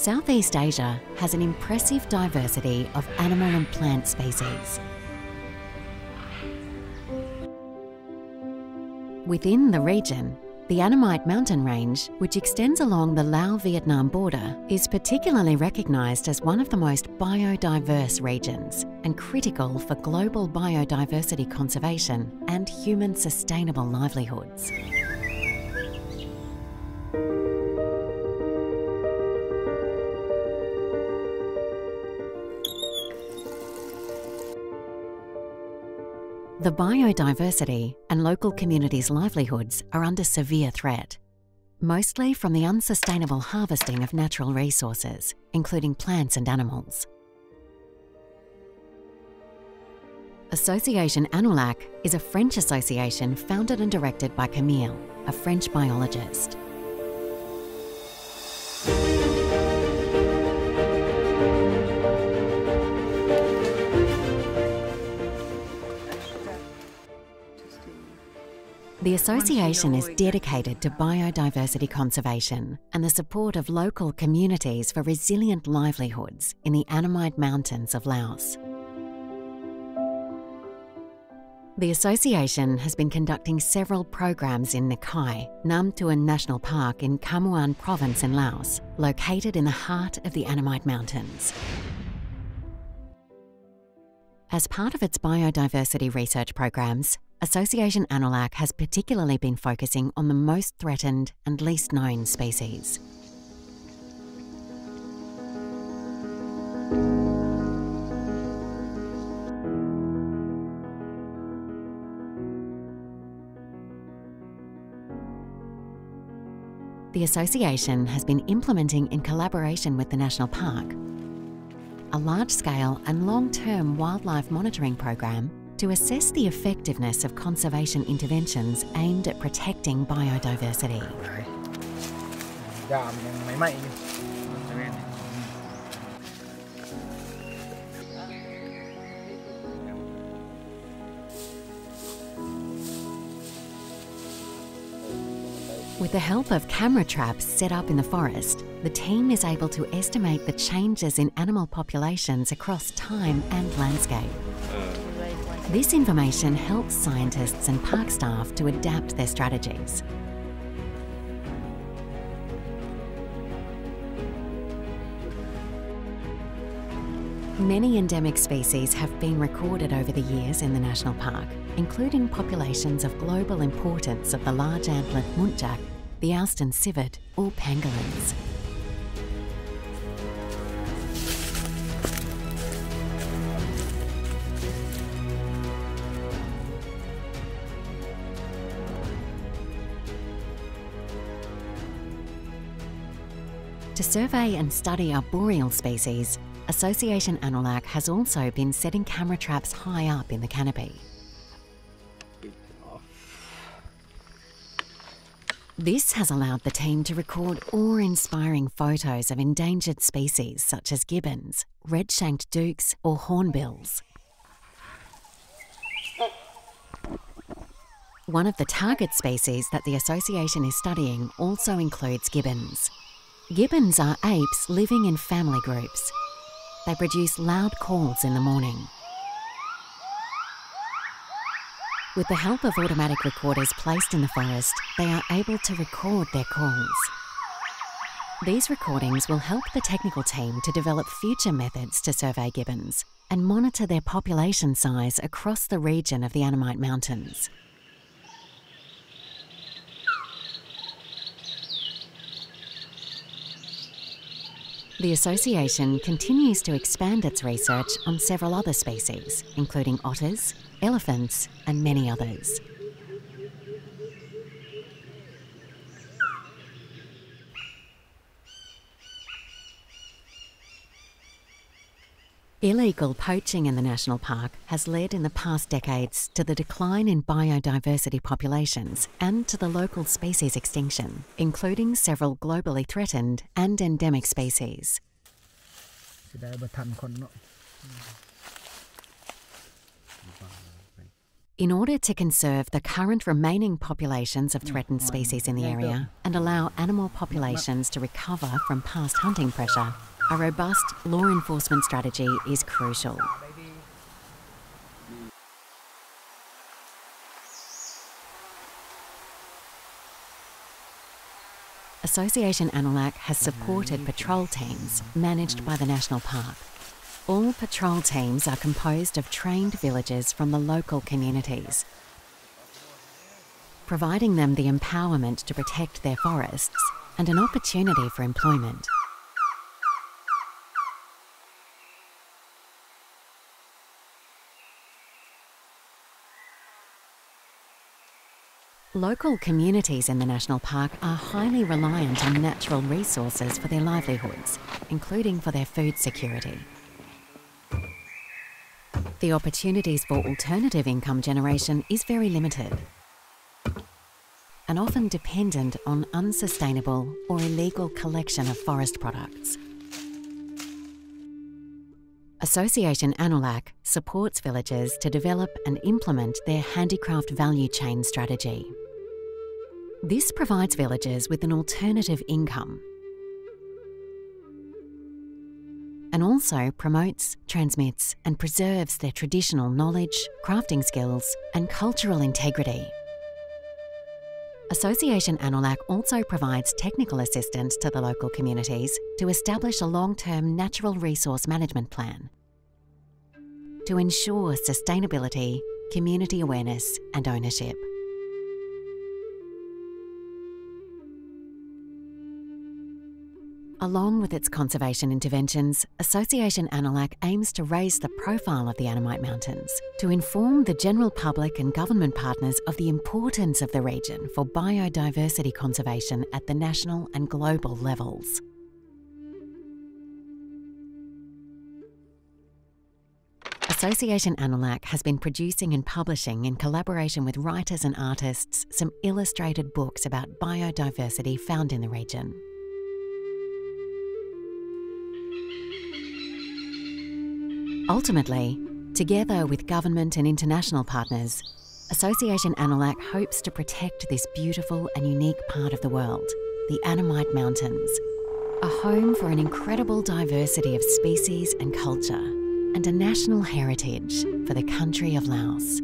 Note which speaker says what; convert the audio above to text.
Speaker 1: Southeast Asia has an impressive diversity of animal and plant species. Within the region, the Annamite mountain range, which extends along the Lao-Vietnam border, is particularly recognised as one of the most biodiverse regions and critical for global biodiversity conservation and human sustainable livelihoods. The biodiversity and local communities' livelihoods are under severe threat, mostly from the unsustainable harvesting of natural resources, including plants and animals. Association Anoulak is a French association founded and directed by Camille, a French biologist. The association is dedicated to biodiversity conservation and the support of local communities for resilient livelihoods in the Annamite Mountains of Laos. The association has been conducting several programs in Nakai, Nam Theun National Park in Khammouan province in Laos, located in the heart of the Annamite Mountains. As part of its biodiversity research programs, Association Anoulak has particularly been focusing on the most threatened and least known species. The association has been implementing in collaboration with the National Park a large-scale and long-term wildlife monitoring program to assess the effectiveness of conservation interventions aimed at protecting biodiversity. With the help of camera traps set up in the forest, the team is able to estimate the changes in animal populations across time and landscape. This information helps scientists and park staff to adapt their strategies. Many endemic species have been recorded over the years in the national park, including populations of global importance of the large antlered muntjac, the Owston civet, or pangolins. To survey and study arboreal species, Association Anoulak has also been setting camera traps high up in the canopy. This has allowed the team to record awe-inspiring photos of endangered species such as gibbons, red-shanked doucs or hornbills. One of the target species that the association is studying also includes gibbons. Gibbons are apes living in family groups. They produce loud calls in the morning. With the help of automatic recorders placed in the forest, they are able to record their calls. These recordings will help the technical team to develop future methods to survey gibbons and monitor their population size across the region of the Annamite Mountains. The association continues to expand its research on several other species, including otters, elephants, and many others. Illegal poaching in the national park has led in the past decades to the decline in biodiversity populations and to the local species extinction, including several globally threatened and endemic species. In order to conserve the current remaining populations of threatened species in the area and allow animal populations to recover from past hunting pressure, a robust law enforcement strategy is crucial. Association Anoulak has supported patrol teams managed by the National Park. All patrol teams are composed of trained villagers from the local communities, providing them the empowerment to protect their forests and an opportunity for employment. Local communities in the National Park are highly reliant on natural resources for their livelihoods, including for their food security. The opportunities for alternative income generation is very limited and often dependent on unsustainable or illegal collection of forest products. Association Anoulak supports villagers to develop and implement their handicraft value chain strategy. This provides villagers with an alternative income and also promotes, transmits, and preserves their traditional knowledge, crafting skills, and cultural integrity. Association Anoulak also provides technical assistance to the local communities to establish a long term natural resource management plan to ensure sustainability, community awareness, and ownership. Along with its conservation interventions, Association Anoulak aims to raise the profile of the Annamite Mountains, to inform the general public and government partners of the importance of the region for biodiversity conservation at the national and global levels. Association Anoulak has been producing and publishing in collaboration with writers and artists some illustrated books about biodiversity found in the region. Ultimately, together with government and international partners, Association Anoulak hopes to protect this beautiful and unique part of the world, the Annamite Mountains, a home for an incredible diversity of species and culture, and a national heritage for the country of Laos.